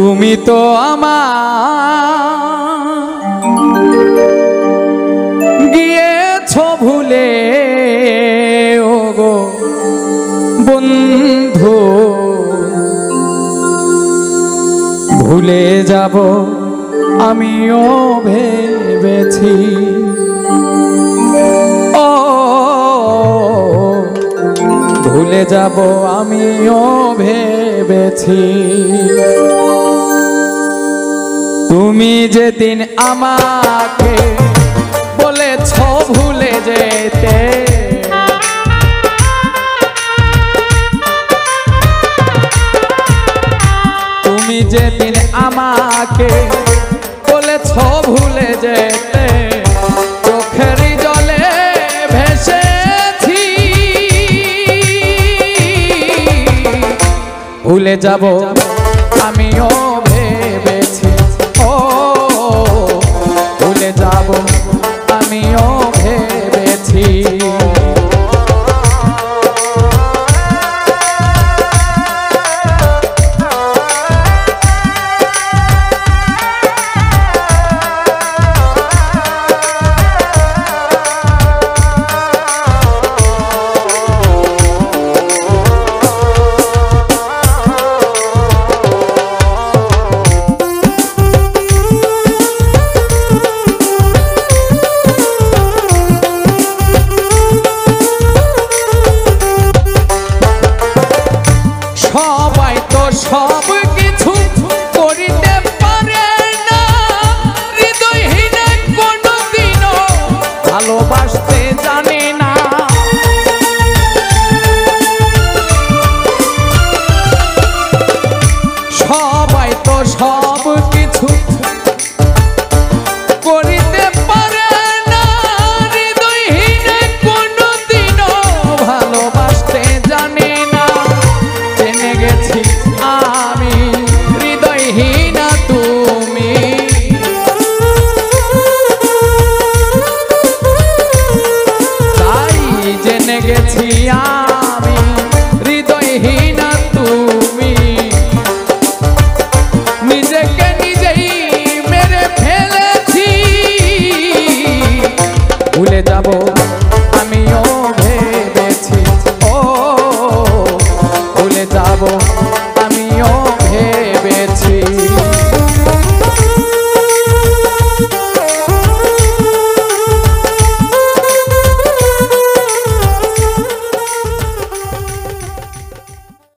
তুমি তো আমার গিয়েছ ভুলে ও গো বন্ধু। ভুলে যাব আমিও ভেবেছি। ও, ভুলে যাব আমিও ভেবেছি। তুমি যেদিন আমাকে বলেছ ভুলে যেতে তুমি যেদিন আমাকে বলেছ ভুলে যেতে ভুলে যাব Bravo. get to